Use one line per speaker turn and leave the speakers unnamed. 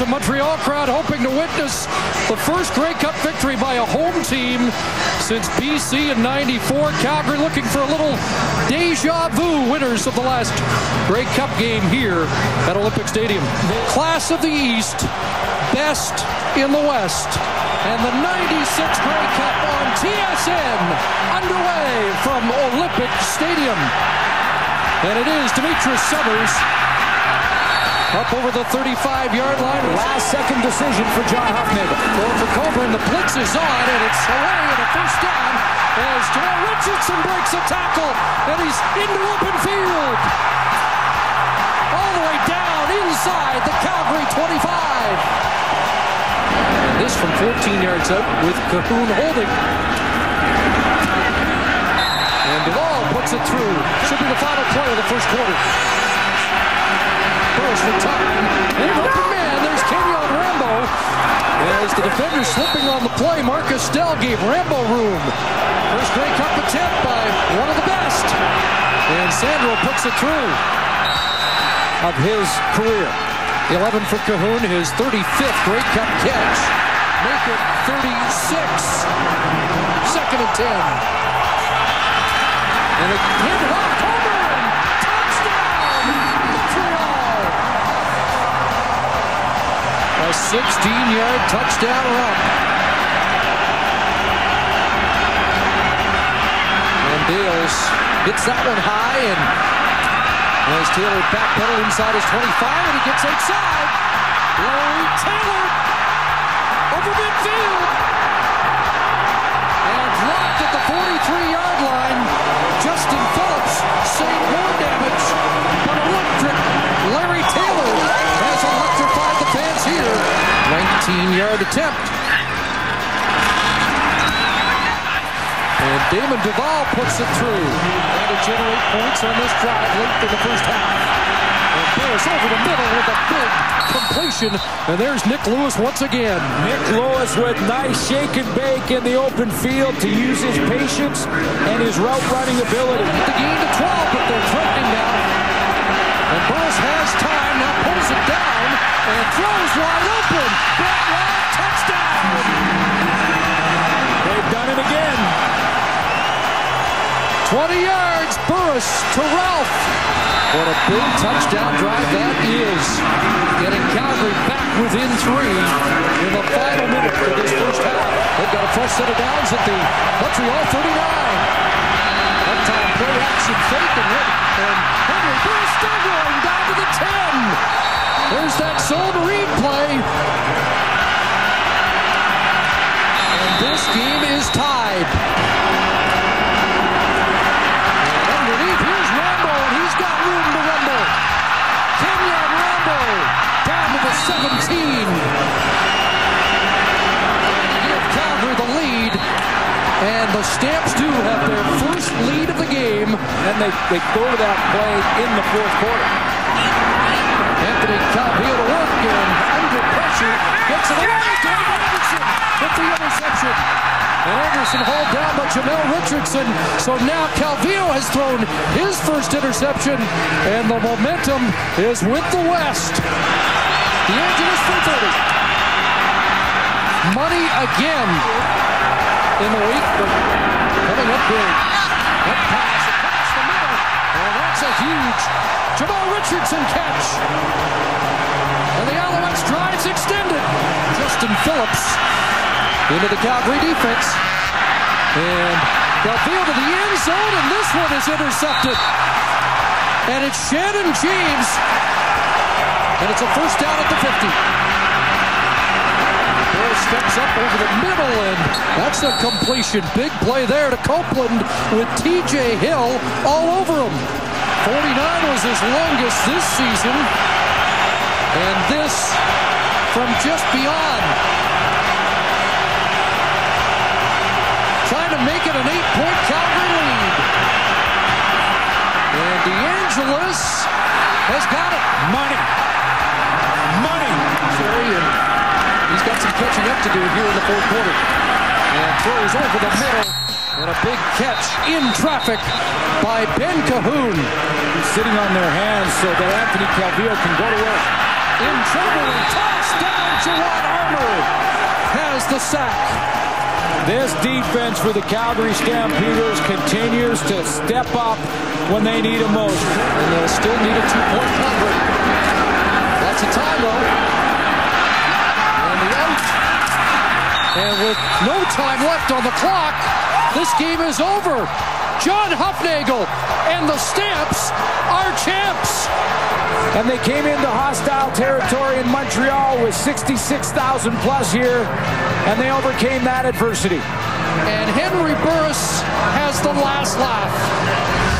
A Montreal crowd hoping to witness the first Grey Cup victory by a home team since BC in 94. Calgary looking for a little deja vu winners of the last Grey Cup game here at Olympic Stadium. Class of the East, best in the West. And the 96 Grey Cup on TSN underway from Olympic Stadium. And it is Demetrius Summers up over the 35-yard line.
Last second decision for John Hufnagel.
Going for Cobourne. The blitz is on, and it's away and a first down as Jamel Richardson breaks a tackle, and he's into open field. All the way down inside the Calgary 25. And this from 14 yards out with Cahoon holding. And Duval puts it through. Should be the final play of the first quarter. Burris for time. And an open man. There's Ken-Yon Rambo. As the defender slipping on the play, Marcus Dell gave Rambo room. First Grey Cup attempt by one of the best. And Sandro puts it through.
Of his career.
11 for Cahoon, his 35th Grey Cup catch. Make it 36. Second and 10. And it off 16-yard touchdown run. And Dales hits that one high and as Taylor backpedal inside his 25 and he gets outside. Larry Taylor over midfield. And blocked at the 43-yard line. Justin Phillips 19-yard attempt. And Damon Duval puts it through. And to generate points on this drive late in the first half. And Burris over the middle with a big completion. And there's Nik Lewis once again.
Nik Lewis with nice shake and bake in the open field to use his patience and his route running ability.
The gain to 12, but they're threatening now. And Burris has time, now pulls it down and throws wide open. Brett touchdown!
They've done it again.
20 yards, Burris to Ralph. What a big touchdown drive that is. Getting Calgary back within three in the final minute of this first half. They've got a fresh set of downs at the Montreal 39. One time play action fake and hit. And Henry Burris down to the 10. There's that zone read And
they, they to that play in the fourth quarter.
Anthony Calvillo to work, under pressure, gets it away. Dave Anderson with the interception. And Anderson hauled down by Jamel Richardson. So now Calvillo has thrown his first interception, and the momentum is with the West. DeAngelis 330. Money again in the week, but coming up big. A huge Jamel Richardson catch. And the Alouettes drives extended. Justin Phillips into the Calgary defense. And Calvillo to the end zone, and this one is intercepted. And it's Shannon James. And it's a first down at the 50. Bill steps up over the middle, and that's a completion. Big play there to Copeland with TJ Hill all over him. 49 was his longest this season. And this from just beyond. Trying to make it an eight-point Calgary lead. And DeAngelis has got it.
Money. Money.
And he's got some catching up to do here in the fourth quarter. And throws over the middle. And a big catch in traffic by Ben Cahoon.
He's Sitting on their hands so that Anthony Calvillo can go to work.
in trouble and tossed down. Jawad Armour has the sack.
This defense for the Calgary Stampeders continues to step up when they need it most.
And they'll still need a two-point convert. That's a time, though. And the out. And with no time left on the clock, this game is over. John Hufnagel and the Stamps are champs.
And they came into hostile territory in Montreal with 66,000 plus here, and they overcame that adversity.
And Henry Burris has the last laugh.